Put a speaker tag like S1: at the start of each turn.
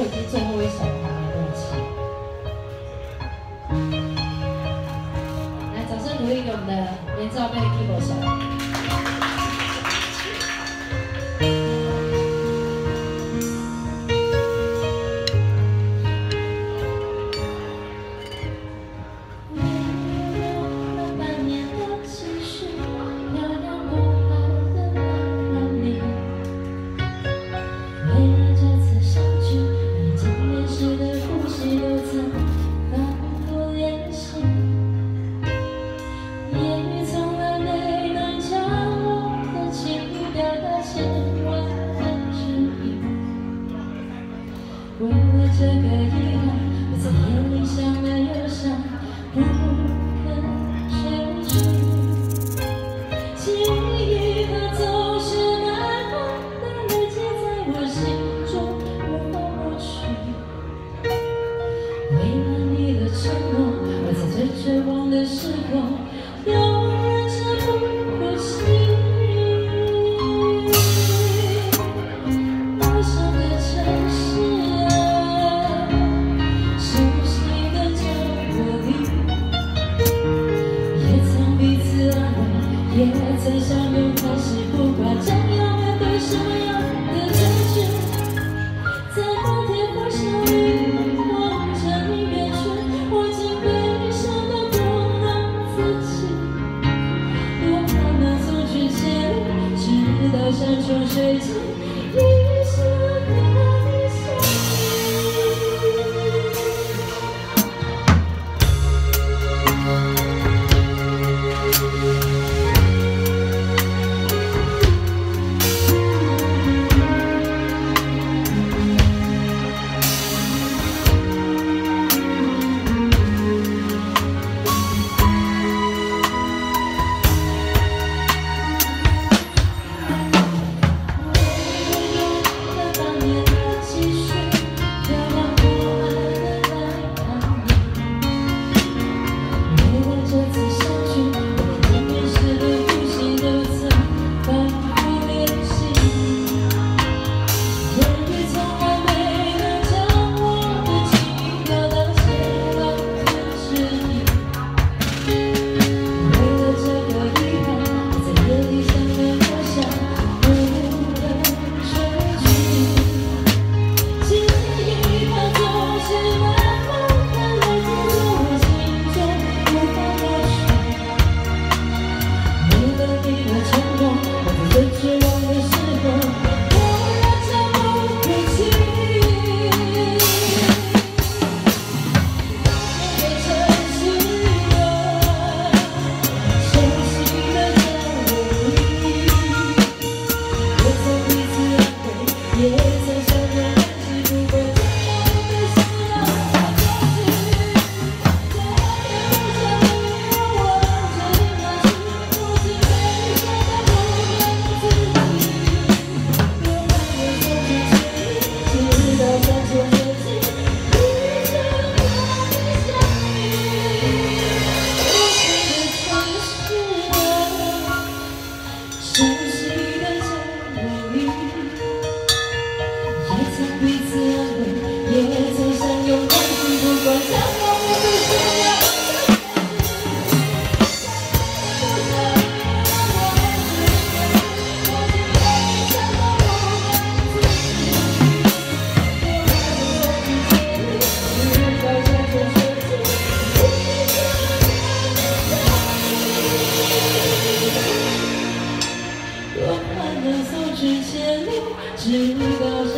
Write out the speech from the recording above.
S1: 我已经最后一首拿了来掌声鼓励给我们的闫兆飞递过手。中世纪水千里，直到。